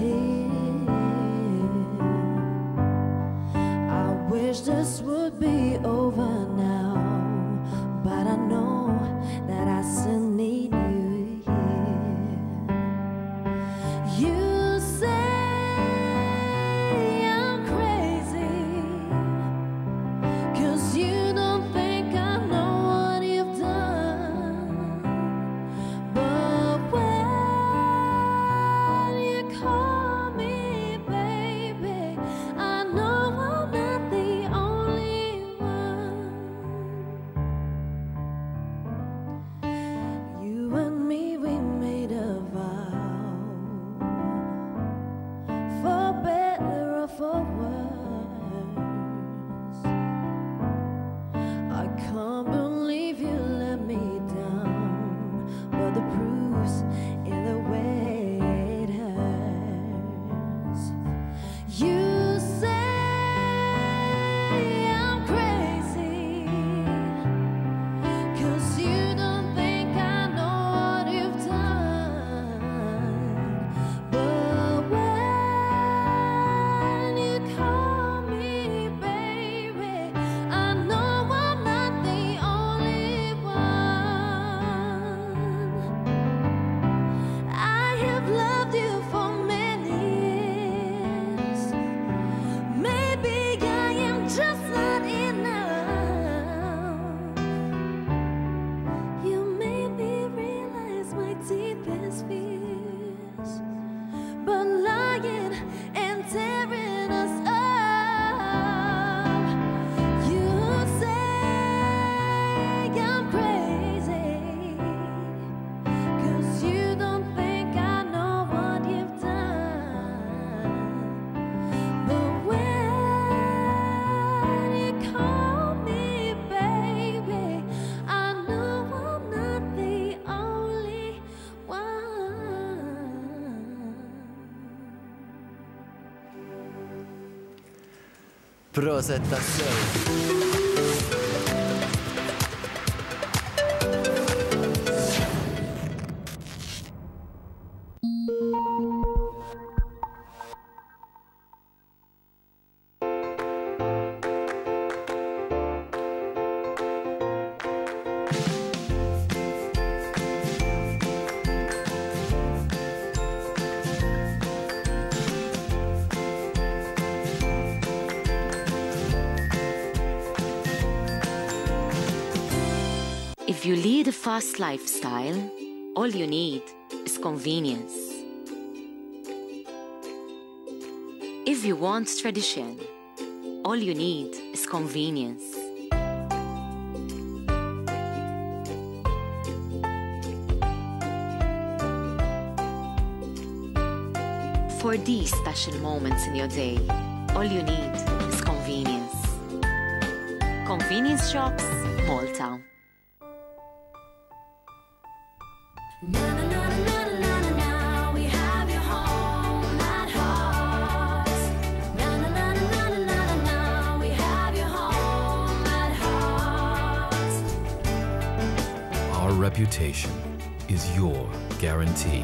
here. I wish this would be over now. again. Prosettazione. Thank you. If you lead a fast lifestyle, all you need is convenience. If you want tradition, all you need is convenience. For these special moments in your day, all you need is convenience. Convenience shops, small town. reputation is your guarantee.